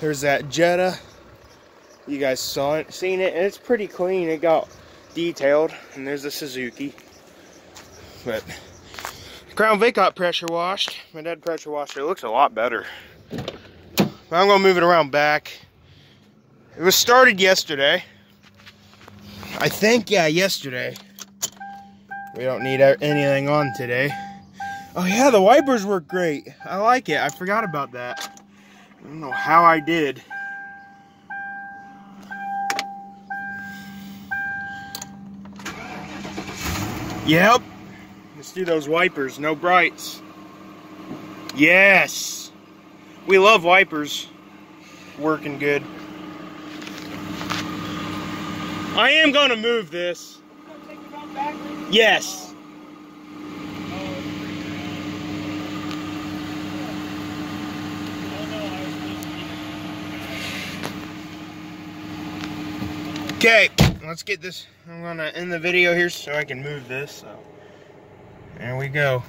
There's that Jetta. You guys saw it, seen it, and it's pretty clean. It got detailed, and there's the Suzuki. But Crown Vic got pressure washed. My dad pressure washed it. It looks a lot better. But I'm gonna move it around back. It was started yesterday. I think, yeah, yesterday. We don't need anything on today. Oh yeah, the wipers work great. I like it. I forgot about that. I don't know how I did. Yep. Let's do those wipers. No brights. Yes. We love wipers. Working good. I am going to move this. Yes. Okay, let's get this. I'm gonna end the video here so I can move this. So, there we go.